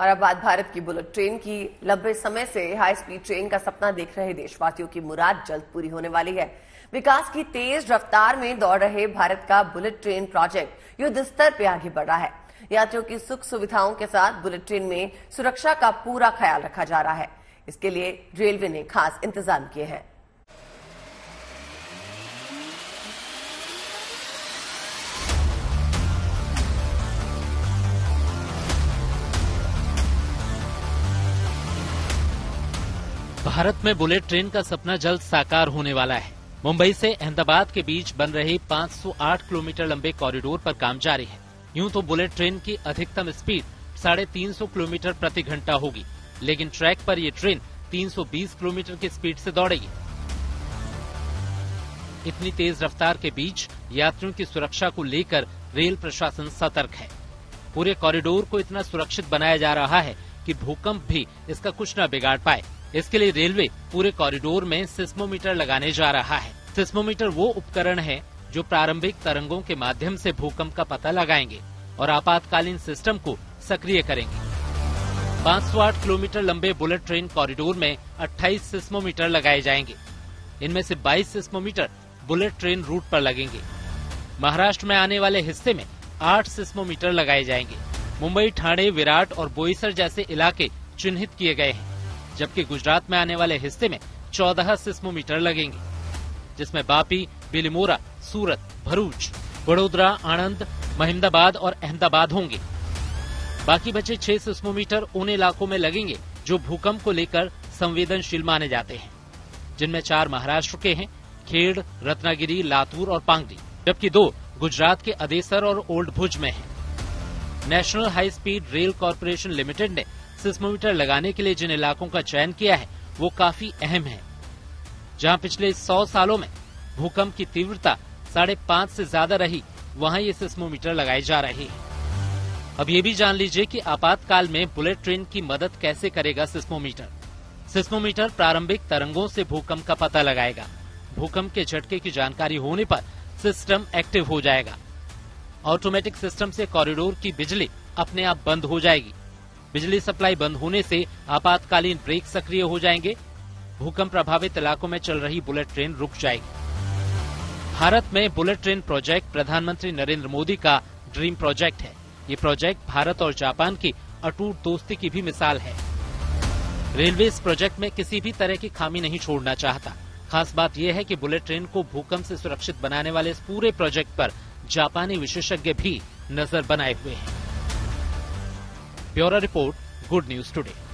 और अब बात भारत की बुलेट ट्रेन की। लंबे समय से हाई स्पीड ट्रेन का सपना देख रहे देशवासियों की मुराद जल्द पूरी होने वाली है। विकास की तेज रफ्तार में दौड़ रहे भारत का बुलेट ट्रेन प्रोजेक्ट युद्ध स्तर पर आगे बढ़ रहा है। यात्रियों की सुख सुविधाओं के साथ बुलेट ट्रेन में सुरक्षा का पूरा ख्याल रखा जा रहा है। इसके लिए रेलवे ने खास इंतज़ाम किए हैं। भारत में बुलेट ट्रेन का सपना जल्द साकार होने वाला है। मुंबई से अहमदाबाद के बीच बन रहे 508 किलोमीटर लंबे कॉरिडोर पर काम जारी है। यूँ तो बुलेट ट्रेन की अधिकतम स्पीड साढ़े तीन किलोमीटर प्रति घंटा होगी, लेकिन ट्रैक पर ये ट्रेन 320 किलोमीटर की स्पीड से दौड़ेगी। इतनी तेज रफ्तार के बीच यात्रियों की सुरक्षा को लेकर रेल प्रशासन सतर्क है। पूरे कॉरिडोर को इतना सुरक्षित बनाया जा रहा है कि भूकंप भी इसका कुछ न बिगाड़ पाए। इसके लिए रेलवे पूरे कॉरिडोर में सिस्मोमीटर लगाने जा रहा है। सिस्मोमीटर वो उपकरण है जो प्रारंभिक तरंगों के माध्यम से भूकंप का पता लगाएँगे और आपातकालीन सिस्टम को सक्रिय करेंगे। 508 किलोमीटर लंबे बुलेट ट्रेन कॉरिडोर में 28 सिस्मोमीटर लगाए जाएँगे। इनमें से 22 सिस्मोमीटर बुलेट ट्रेन रूट पर लगेंगे। महाराष्ट्र में आने वाले हिस्से में आठ सिस्मोमीटर लगाए जाएँगे। मुंबई, ठाणे, विराट और बोईसर जैसे इलाके चिन्हित किए गए हैं। जबकि गुजरात में आने वाले हिस्से में चौदह सिस्मोमीटर लगेंगे, जिसमें बापी, बिलिमोरा, सूरत, भरूच, वडोदरा, आनंद महिमदाबाद और अहमदाबाद होंगे बाकी बचे छह सिस्मोमीटर उन इलाकों में लगेंगे जो भूकंप को लेकर संवेदनशील माने जाते हैं, जिनमें चार महाराष्ट्र के हैं, खेड़, रत्नागिरी, लातूर और पांगडी, जबकि दो गुजरात के अदेसर और ओल्ड भुज में हैं। National high speed rail corporation limited ने सिस्मोमीटर लगाने के लिए जिन इलाकों का चयन किया है, वो काफ़ी अहम है। जहाँ पिछले सौ सालों में भूकंप की तीव्रता साढ़े पाँच से ज़्यादा रही, वहाँ ये सिस्मोमीटर लगाए जा रहे हैं। अब ये भी जान लीजिए कि आपातकाल में बुलेट ट्रेन की मदद कैसे करेगा सिस्मोमीटर। सिस्मोमीटर प्रारंभिक तरंगों से भूकंप का पता लगाएगा। भूकंप के झटके की जानकारी होने पर सिस्टम एक्टिव हो जाएगा। ऑटोमेटिक सिस्टम से कॉरिडोर की बिजली अपने आप बंद हो जाएगी। बिजली सप्लाई बंद होने से आपातकालीन ब्रेक सक्रिय हो जाएँगे। भूकंप प्रभावित इलाकों में चल रही बुलेट ट्रेन रुक जाएगी। भारत में बुलेट ट्रेन प्रोजेक्ट प्रधानमंत्री नरेंद्र मोदी का ड्रीम प्रोजेक्ट है। ये प्रोजेक्ट भारत और जापान की अटूट दोस्ती की भी मिसाल है। रेलवे इस प्रोजेक्ट में किसी भी तरह की खामी नहीं छोड़ना चाहता। खास बात यह है कि बुलेट ट्रेन को भूकंप से सुरक्षित बनाने वाले इस पूरे प्रोजेक्ट पर जापानी विशेषज्ञ भी नज़र बनाए हुए हैं। Bureau Report, Good News Today.